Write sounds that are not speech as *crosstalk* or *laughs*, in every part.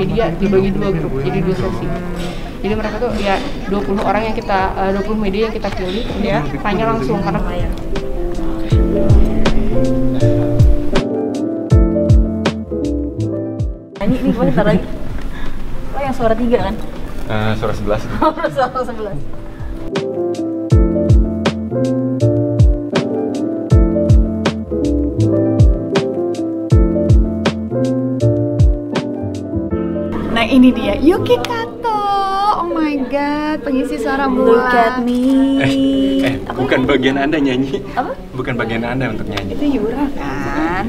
media dibagi dua grup jadi dua sesi jadi mereka tuh ya 20 orang yang kita eh, 20 media yang kita pilih Ya. untuk tanya langsung karena Nyanyi nih gue ntar lagi. Lo yang suara tiga kan? Eh, suara 11 *laughs* Oh, suara sebelas. Ini dia Yuki Kato. Oh my god, pengisi suara Look at bulan. me. Eh, bukan bagian anda nyanyi Apa? Bukan bagian anda untuk nyanyi Itu Yura kan?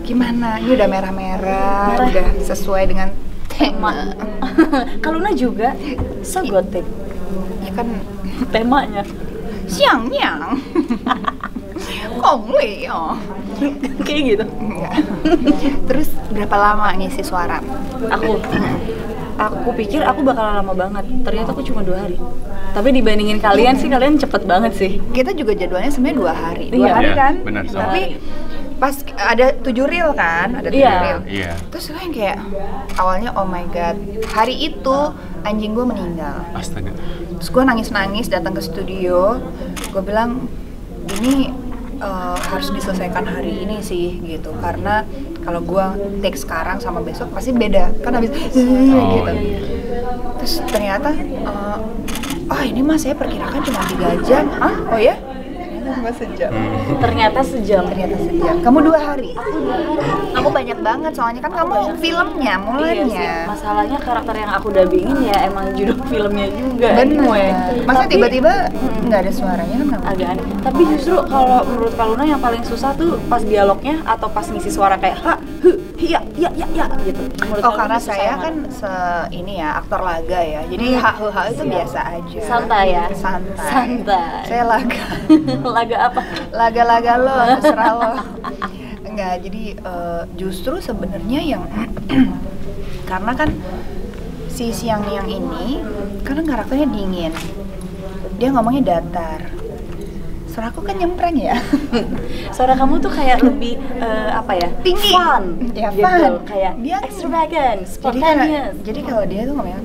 Gimana? Ini udah merah-merah, Merah. udah sesuai dengan tema. *laughs* Kaluna juga so gotik Ya kan temanya. siang *laughs* Kong Leo. *laughs* Kayak gitu. Enggak. Terus berapa lama ngisi suara? Aku aku pikir aku bakalan lama banget. Ternyata aku cuma dua hari. Tapi dibandingin kalian sih kalian cepet banget sih. Kita juga jadwalnya sebenarnya dua hari. Dua Iya. hari Iya, kan? benar, sama. Tapi pas ada tujuh reel kan? Ada tujuh Iya. reel. Iya Terus gue yang kayak awalnya oh my god hari itu anjing gue meninggal. Astaga Terus gue nangis-nangis datang ke studio. Gue bilang ini eh, harus diselesaikan hari ini sih gitu karena kalau gue take sekarang sama besok pasti beda kan habis gitu. iya. Terus ternyata eh, ah ini mah saya perkirakan cuma tiga jam. Ah oh ya? Ternyata cuma sejam. Hmm. Ternyata sejam. Ternyata sejam. Kamu dua hari. Aku banyak banget soalnya kan kamu filmnya Iya sih. mulanya. Masalahnya karakter yang aku dubbingin ya emang judul filmnya juga. Bener. Masa tiba-tiba nggak ada suaranya kan? nggak agak aneh. Tapi justru kalau menurut Kaluna yang paling susah tuh pas dialognya atau pas ngisi suara kayak ha, hu, hiya, ya, ya, ya gitu. Menurut Oh karena saya kan se ini ya aktor laga ya, jadi Hmm. hak hak itu biasa aja. santai ya. Santai. Santai. Saya laga, *laughs* Laga apa? laga-laga lo, terserah lo. Enggak, jadi eh, justru sebenarnya yang *clears throat* karena kan si siang yang ini karena karakternya dingin, dia ngomongnya datar. Suara aku kan nyempreng ya. *laughs* Suara kamu tuh kayak lebih eh, apa ya? Tinggi. Fun. Ya, gitu. fun. Kayak Dia- extravagant, jadi spontaneous. jadi kalau dia tuh ngomongnya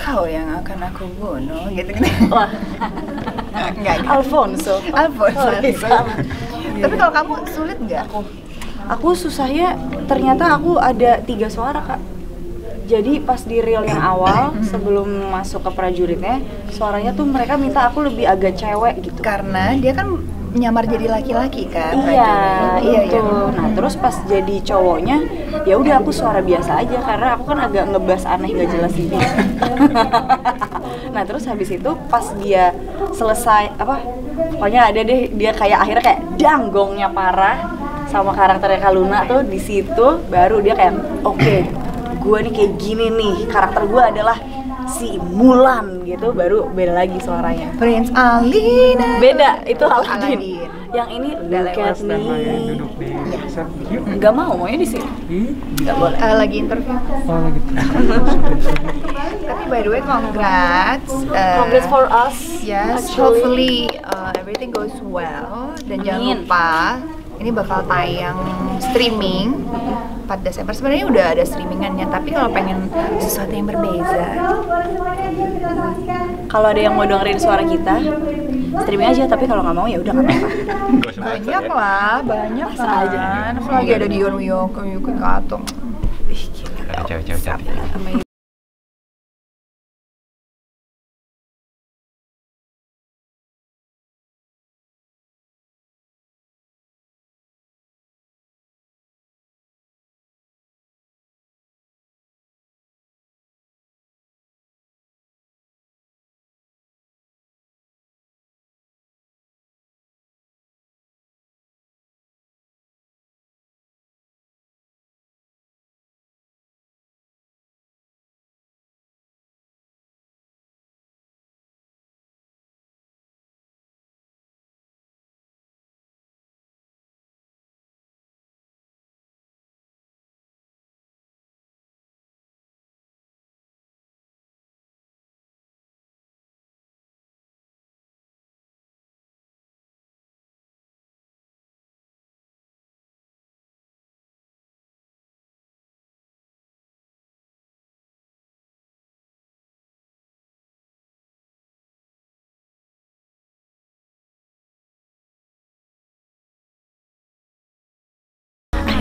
kau yang akan aku bunuh gitu gitu. Wah. *laughs* Enggak, enggak. Alfonso. Alfonso. Sorry, salah. Tapi kalau kamu sulit nggak? Aku susahnya ternyata aku ada tiga suara kak. Jadi pas di reel yang awal sebelum masuk ke prajuritnya, suaranya tuh mereka minta aku lebih agak cewek gitu. Karena dia kan nyamar jadi laki-laki kan. Iya, iya, itu. iya. Nah, terus pas jadi cowoknya, ya udah aku suara biasa aja karena aku kan agak ngebas aneh gak jelas ini. *laughs* nah, terus habis itu pas dia selesai apa? Pokoknya ada deh dia kayak akhirnya kayak danggongnya parah sama karakternya Kaluna tuh di situ baru dia kayak oke, gua nih kayak gini nih, karakter gua adalah si Mulan gitu baru beda lagi suaranya. Prince Alina. Beda, itu Aladdin. Aladdin. Yang ini Udah lewat at me. Duduk di Yuk Gak mau, maunya di sini. Gak boleh. Eh, lagi interview. Oh lagi *laughs* Tapi by the way, congrats. Eh, Congrats for us. Yes, actually. hopefully uh, everything goes well. Dan jangan Amin. lupa, ini bakal tayang streaming 4 Desember. Sebenarnya udah ada streamingannya, tapi kalau pengen sesuatu yang berbeda, Kalau ada yang mau dengerin suara kita, streaming aja. Tapi kalau nggak mau ya udah nggak apa-apa. Banyak ya. lah, banyak kan. Apalagi ada Dion Wiyoko, Yuki Kato. Ih, gila. Cewek-cewek cantik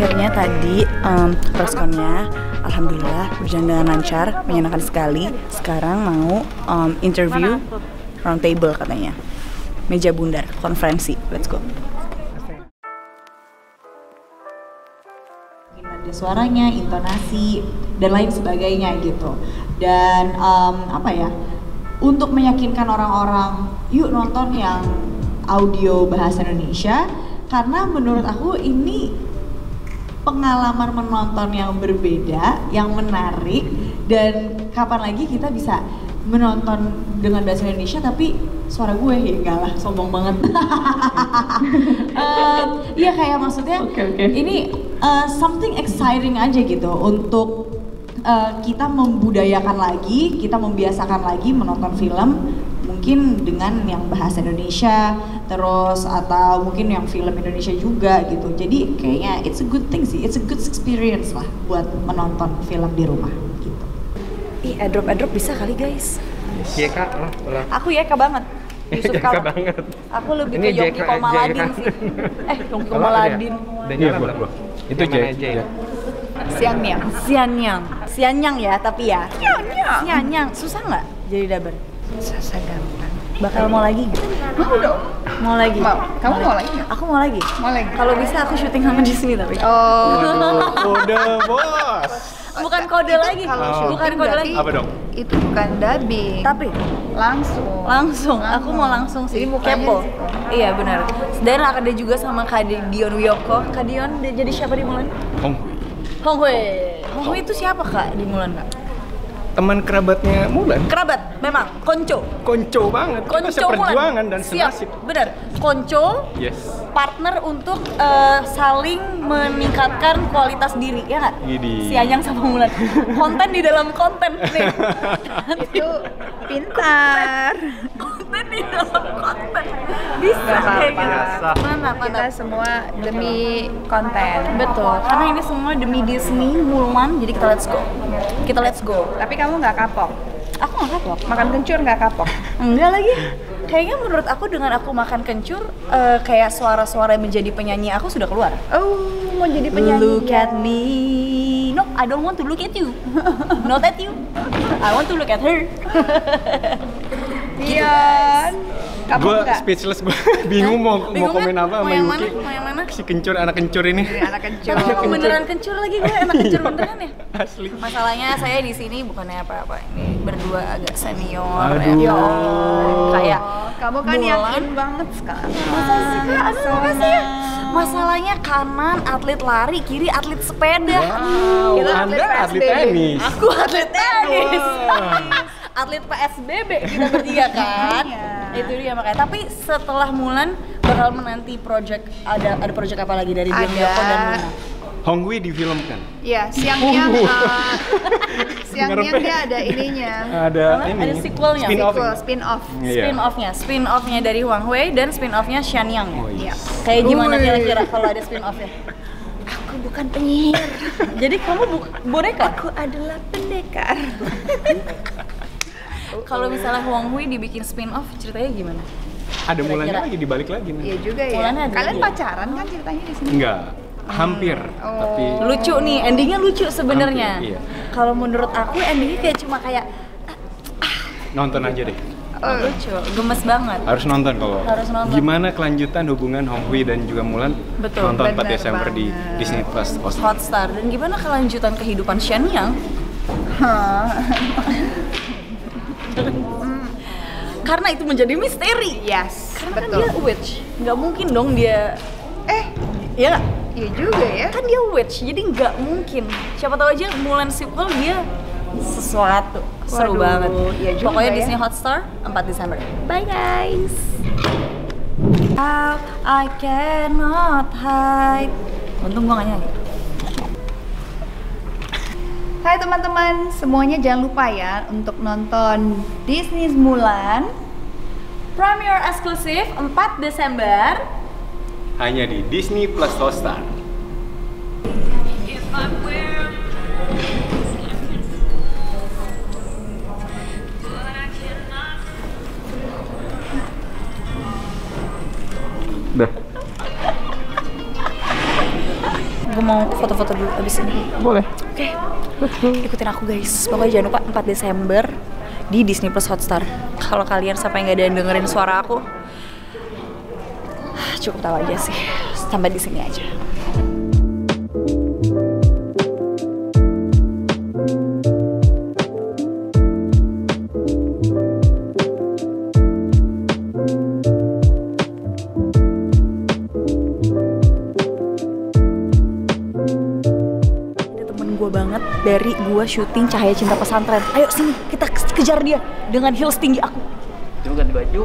akhirnya tadi em, preskonnya alhamdulillah berjalan dengan lancar, menyenangkan sekali. Sekarang mau em, interview round table katanya. Meja bundar, konferensi. Let's go. Gimana suaranya, intonasi, dan lain sebagainya gitu. Dan em, apa ya? Untuk meyakinkan orang-orang, yuk nonton yang audio bahasa Indonesia karena menurut aku ini pengalaman menonton yang berbeda, yang menarik dan kapan lagi kita bisa menonton dengan bahasa Indonesia tapi suara gue ya enggak lah sombong banget *laughs* iya kayak maksudnya Oke, oke. ini uh, something exciting aja gitu untuk uh, kita membudayakan lagi kita membiasakan lagi menonton film mungkin dengan yang bahasa Indonesia terus atau mungkin yang film Indonesia juga gitu jadi kayaknya it's a good thing sih it's a good experience lah buat menonton film di rumah gitu ih airdrop airdrop bisa kali guys Iya kak, lah, lah. aku ya banget *laughs* Yusuf Kala. banget. Aku lebih Ini ke Yongki Komaladin sih. *laughs* Eh, Yongki Kalau Komaladin. Udah Iya, gua. Itu Yang J. mana J? J. Siangnya. Sianyang. Sianyang ya, tapi ya. Sianyang. Susah nggak jadi dabar? Sasa gampang. Bakal mau lagi nggak? Mau dong. Mau lagi? Mau. Kamu mau lagi nggak? Aku mau lagi. Mau lagi. Kalau bisa aku syuting sama Disney tapi. Oh. Kode bos. Bukan kode lagi. Kalau Oh. Bukan kode lagi. Apa dong? Itu bukan dubbing. Tapi langsung. langsung, aku mau langsung sih. Jadi Kepo. di. Iya benar. Dan ada juga sama Kak Dion Wiyoko. Kak Dion dia jadi siapa di Mulan? Hong, Hong Hui. Hong Hui itu siapa Kak di Mulan Kak? Teman kerabatnya Mulan. Kerabat, memang. Konco. Konco banget. Kita Konco seperjuangan Mulan. dan Siap, senasib. benar. Konco Yes. partner untuk eh, saling meningkatkan kualitas diri ya nggak? Si Anyang sama Mulan. Konten di dalam konten nih. Itu pintar. konten di dalam konten. Bisa kayak gitu. Mantap, Kita mantap. semua demi konten. Betul, karena ini semua demi Disney, Mulan, jadi kita let's go. Kita let's go. Tapi kamu nggak kapok. Aku nggak kapok. Makan kencur nggak kapok. Enggak lagi. Kayaknya menurut aku dengan aku makan kencur, eh, kayak suara-suara yang menjadi penyanyi aku sudah keluar. Oh, mau jadi penyanyi. Look at me. No, I don't want to look at you. *laughs* Not at you. I want to look at her. *laughs* Dian. Kamu Gue speechless, gue *laughs* bingung mau mau Bingung komen kan? apa Mau sama yang Yuki. mana? Mau yang mana? Si kencur, anak kencur ini. Dari anak kencur. Tapi emang beneran kencur lagi gue, enak kencur beneran ya. Asli. Masalahnya saya di sini bukannya apa-apa, ini berdua agak senior Aduh. ya. Kayak Kamu kan Mulan. yakin banget sekarang. Masa sih kak? Aduh makasih ya Masalahnya kanan atlet lari, kiri atlet sepeda Wow, Kita Anda atlet atlet PSBB. tenis. Aku atlet tenis. *laughs* Atlet PSBB kita bertiga kan Iya. Itu dia makanya Tapi setelah Mulan bakal menanti project Ada ada project apa lagi dari Dion Ada. Yoko dan Luna? Hongwi difilmkan. Iya, siangnya Uh. uh, *laughs* siangnya Ngarepnya. dia ada ininya. Ada Apa? ini. Ada sequelnya, Spin off. Sequel, spin off. Iya. Spin offnya, spin offnya dari Huang Hui dan spin offnya Xian Yang ya? Oh, iya. Kayak gimana kira-kira kalau ada spin offnya? Aku bukan penyihir. *laughs* Jadi kamu bu- boneka? Aku adalah pendekar. *laughs* Kalau misalnya Huang Hui dibikin spin off, ceritanya gimana? Ada mulanya lagi dibalik lagi nih. Iya juga ya. Mulanya ada. Kalian pacaran kan ceritanya di sini? Enggak, hampir. Oh. Tapi Lucu nih, endingnya lucu sebenarnya. Iya. Kalau menurut aku endingnya kayak cuma kayak nonton aja deh. Oh, lucu, gemes banget. Harus nonton kalau. Harus nonton. Gimana kelanjutan hubungan Honghui dan juga Mulan? Betul, Nonton 4 benar Desember di banget. Disney Plus. Hotstar. Hotstar dan gimana kelanjutan kehidupan Xian Yang? *laughs* *laughs* Karena itu menjadi misteri. yes, Karena kan betul. dia witch, nggak mungkin dong dia. Eh, Ya nggak? iya juga ya. kan dia witch jadi nggak mungkin siapa tahu aja Mulan sequel dia sesuatu seru Waduh, banget iya juga pokoknya ya. Disney Hotstar 4 Desember bye guys How I cannot hide untung gua gak nyanyi Hai teman-teman, semuanya jangan lupa ya untuk nonton Disney Mulan. Premiere eksklusif 4 Desember Hanya di Disney Plus Hotstar. gue mau foto-foto dulu abis ini. Boleh. Oke, ikutin aku guys. Pokoknya jangan lupa 4 Desember di Disney Plus Hotstar. Kalau kalian sampai nggak ada yang dengerin suara aku, cukup tahu aja sih. Sampai di sini aja. Dari gue syuting Cahaya Cinta Pesantren. Ayo sini, kita ke- kejar dia dengan heels tinggi aku. Coba ganti baju.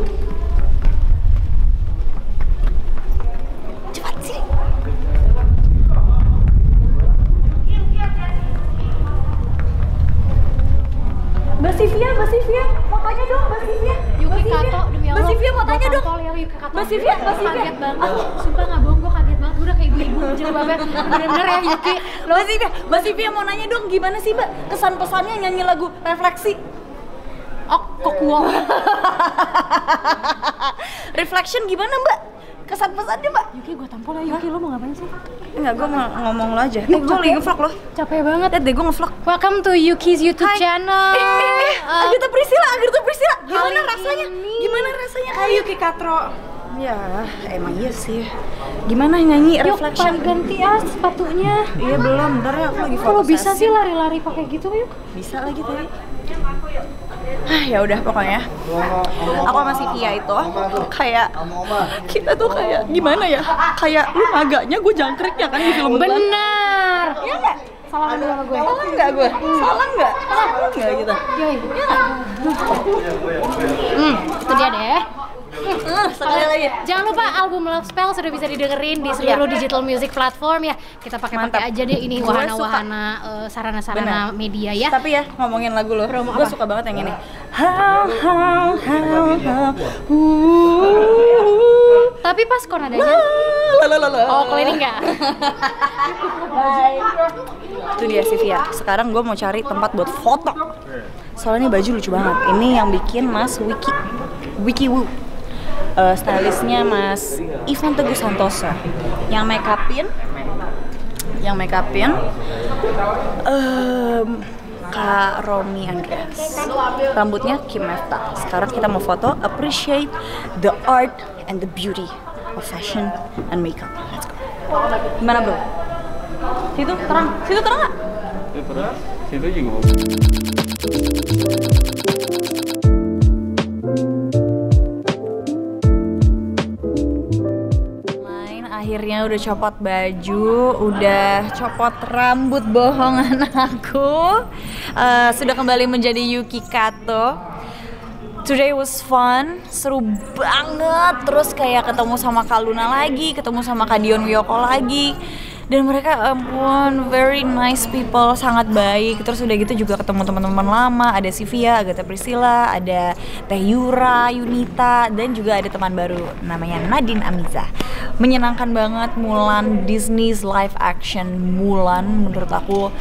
Cepat sini. Mbak Sivia, Mbak Sivia, mau tanya dong Mbak Sivia. Yuki Mbak Sivia, Kato demi Allah Mbak Sivia mau tanya dong. Mbak Sivia, Mbak Sivia. kaget banget sumpah nggak bohong gue udah kayak ibu-ibu jilbabnya bener-bener ya Yuki Mbak Sivia, Mbak Sivia mau nanya dong gimana sih Mbak kesan pesannya nyanyi lagu Refleksi? oh kok kuong *laughs* Reflection gimana Mbak? Kesan pesannya Mbak? Yuki gue tampol ya Yuki lo mau ngapain sih Enggak, gue mau ngomong lo aja. Eh, gue lagi ngevlog loh. capek banget Lihat deh, gue ngevlog. welcome to Yuki's YouTube Hai. channel Eh, eh, eh, Uh, Agatha Priscilla, Agatha Priscilla. Gimana rasanya? ini- Gimana rasanya? Hai Yuki Katro. Ya, emang iya sih. Gimana nyanyi yuk reflection? Pak, ganti ah sepatunya Iya belum, ntar ya aku lagi foto kalau bisa sih lari-lari pakai gitu yuk Bisa lagi tadi. Ah ya udah pokoknya. Aku sama si Via itu kayak kita tuh kayak gimana ya? Kayak lu agaknya gue jangkriknya kan di film benar Iya nggak? salah dulu sama gue Salah nggak gue? Salah nggak? Salah nggak gitu? Iya nggak? Hmm, itu dia deh. Sekali lagi. Jangan lupa album Love Spell sudah bisa didengerin di seluruh digital music platform ya. Kita pakai-pakai aja deh ini wahana-wahana eh, sarana-sarana media ya. Tapi ya ngomongin lagu lo, gue suka banget yang ini. How, how, how, how, ooh, Tapi pas konadanya. Oh, kalau ini enggak. Bye. *laughs* Itu dia Sivia. Sekarang gue mau cari tempat buat foto. Soalnya ini baju lucu banget. Ini yang bikin Mas Wiki, Wiki Wu. Eh, stylistnya Mas Ivan Teguh Santoso. Yang make upin, yang make upin, em, Kak Romi Andreas. Rambutnya Kim Mefta. Sekarang kita mau foto appreciate the art and the beauty of fashion and makeup. Let's go. Gimana bro? Situ terang, situ terang nggak? Situ juga. Udah copot baju, udah copot rambut bohongan *laughs* aku. Eh, sudah kembali menjadi Yuki Kato. Today was fun, seru banget. Terus kayak ketemu sama Kaluna lagi, ketemu sama Kadion Wiyoko lagi. Dan mereka ampun very nice people, sangat baik. Terus udah gitu juga ketemu teman-teman lama, ada Sivia, Agatha Priscilla, ada Teh Yura, Yunita, dan juga ada teman baru namanya Nadine Amiza. Menyenangkan banget Mulan Disney's live action Mulan menurut aku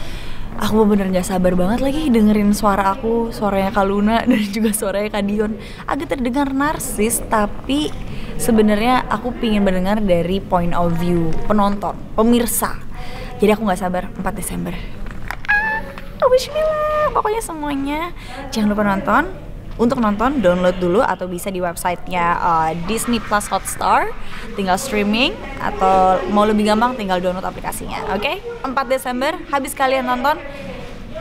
aku bener nggak sabar banget lagi dengerin suara aku suaranya Kaluna *laughs* dan juga suaranya Kadion agak terdengar narsis tapi sebenarnya aku pingin mendengar dari point of view penonton pemirsa. Jadi aku nggak sabar 4 Desember. Ah, wish pokoknya semuanya jangan lupa nonton. Untuk nonton download dulu atau bisa di websitenya uh, Disney Plus Hotstar. Tinggal streaming atau mau lebih gampang tinggal download aplikasinya oke? 4 Desember habis kalian nonton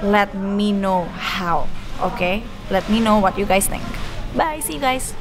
let me know how oke? Let me know what you guys think. Bye see you guys